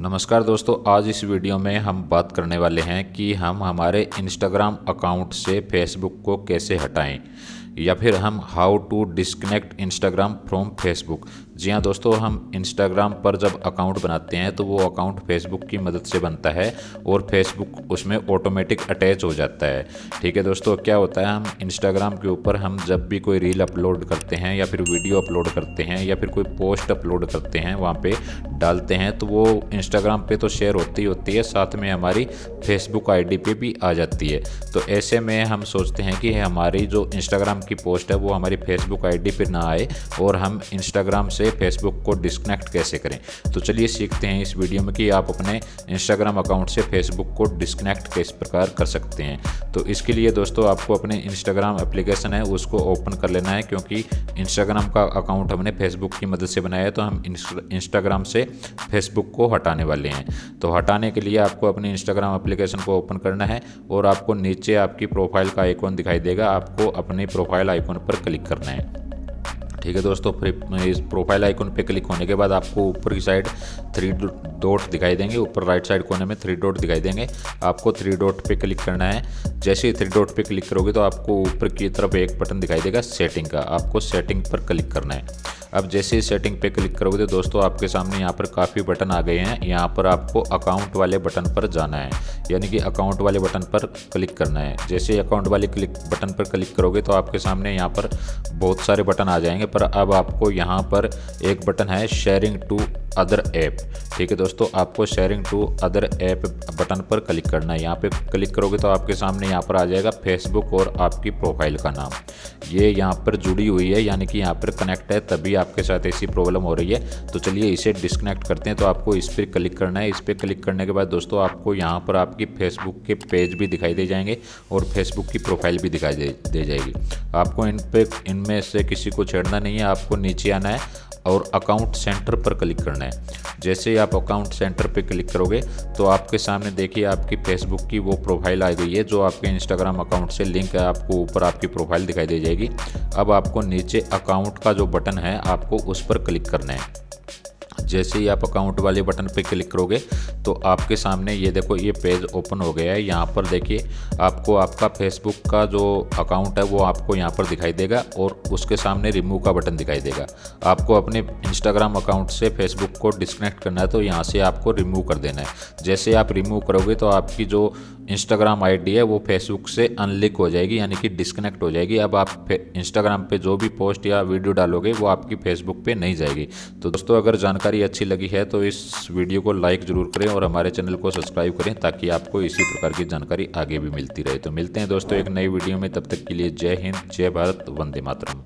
नमस्कार दोस्तों, आज इस वीडियो में हम बात करने वाले हैं कि हम हमारे इंस्टाग्राम अकाउंट से फेसबुक को कैसे हटाएँ। या फिर हम how to disconnect Instagram from Facebook जी हाँ दोस्तों, हम इंस्टाग्राम पर जब अकाउंट बनाते हैं तो वो अकाउंट फेसबुक की मदद से बनता है और फेसबुक उसमें ऑटोमेटिक अटैच हो जाता है। ठीक है दोस्तों, क्या होता है, हम इंस्टाग्राम के ऊपर हम जब भी कोई रील अपलोड करते हैं या फिर वीडियो अपलोड करते हैं या फिर कोई पोस्ट अपलोड करते हैं, वहाँ पे डालते हैं तो वो इंस्टाग्राम पे तो शेयर होती होती है, साथ में हमारी फेसबुक आईडी पे भी आ जाती है। तो ऐसे में हम सोचते हैं कि हमारी जो इंस्टाग्राम की पोस्ट है, वो हमारी फेसबुक आईडी पे ना आए और हम इंस्टाग्राम से फेसबुक को डिस्कनेक्ट कैसे करें? तो चलिए सीखते हैं इस वीडियो में कि आप अपने इंस्टाग्राम अकाउंट से फेसबुक को डिस्कनेक्ट किस प्रकार कर सकते हैं। तो इसके लिए दोस्तों, आपको अपने इंस्टाग्राम एप्लीकेशन है, उसको ओपन कर लेना है, क्योंकि इंस्टाग्राम का अकाउंट हमने फेसबुक की मदद से बनाया है तो हम इंस्टाग्राम से फेसबुक को हटाने वाले हैं। तो हटाने के लिए आपको अपने इंस्टाग्राम एप्लीकेशन को ओपन करना है और आपको नीचे आपकी प्रोफ़ाइल का आइकॉन दिखाई देगा, आपको अपनी प्रोफ़ाइल आइकॉन पर क्लिक करना है। ठीक है दोस्तों, फिर इस प्रोफ़ाइल आइकन पे क्लिक होने के बाद आपको ऊपर की साइड थ्री डॉट दिखाई देंगे। ऊपर राइट साइड कोने में थ्री डॉट दिखाई देंगे। आपको थ्री डॉट पे क्लिक करना है। जैसे ही थ्री डॉट पे क्लिक करोगे तो आपको ऊपर की तरफ़ एक बटन दिखाई देगा सेटिंग का। आपको सेटिंग पर क्लिक करना है। अब जैसे ही सेटिंग पे क्लिक करोगे तो दोस्तों आपके सामने यहाँ पर काफ़ी बटन आ गए हैं। यहाँ पर आपको अकाउंट वाले बटन पर जाना है। यानी कि अकाउंट वाले बटन पर क्लिक करना है। जैसे ही अकाउंट वाले क्लिक बटन पर क्लिक करोगे तो आपके सामने यहाँ पर बहुत सारे बटन आ जाएँगे। पर अब आपको यहाँ पर एक बटन है शेयरिंग टू अदर ऐप ठीक है दोस्तों आपको sharing to other app button पर क्लिक करना है। यहाँ पे क्लिक करोगे तो आपके सामने यहाँ पर आ जाएगा फेसबुक और आपकी प्रोफ़ाइल का नाम। ये यहाँ पर जुड़ी हुई है यानी कि यहाँ पर कनेक्ट है तभी आपके साथ ऐसी प्रॉब्लम हो रही है। तो चलिए इसे डिसकनेक्ट करते हैं तो आपको इस पर क्लिक करना है। इस पर क्लिक करने के बाद दोस्तों आपको यहाँ पर आपकी फेसबुक के पेज भी दिखाई दे जाएँगे और फेसबुक की प्रोफ़ाइल भी दिखाई दे, दे जाएगी। आपको इन पर इनमें से किसी को छेड़ना नहीं है आपको नीचे आना है। और अकाउंट सेंटर पर क्लिक करना है। जैसे ही आप अकाउंट सेंटर पर क्लिक करोगे तो आपके सामने देखिए आपकी फेसबुक की वो प्रोफ़ाइल आ गई है, जो आपके इंस्टाग्राम अकाउंट से लिंक है, आपको ऊपर आपकी प्रोफ़ाइल दिखाई दे जाएगी। अब आपको नीचे अकाउंट का जो बटन है, आपको उस पर क्लिक करना है। जैसे ही आप अकाउंट वाले बटन पर क्लिक करोगे तो आपके सामने ये देखो, ये पेज ओपन हो गया है। यहाँ पर देखिए, आपको आपका फेसबुक का जो अकाउंट है, वो आपको यहाँ पर दिखाई देगा और उसके सामने रिमूव का बटन दिखाई देगा। आपको अपने इंस्टाग्राम अकाउंट से फेसबुक को डिस्कनेक्ट करना है तो यहाँ से आपको रिमूव कर देना है। जैसे आप रिमूव करोगे तो आपकी जो इंस्टाग्राम आईडी है, वो फेसबुक से अनलिक हो जाएगी, यानी कि डिस्कनेक्ट हो जाएगी। अब आप इंस्टाग्राम पे जो भी पोस्ट या वीडियो डालोगे, वो आपकी फेसबुक पे नहीं जाएगी। तो दोस्तों, अगर जानकारी अच्छी लगी है तो इस वीडियो को लाइक ज़रूर करें और हमारे चैनल को सब्सक्राइब करें, ताकि आपको इसी प्रकार की जानकारी आगे भी मिलती रहे। तो मिलते हैं दोस्तों एक नई वीडियो में, तब तक के लिए जय हिंद, जय भारत, वंदे मातरम।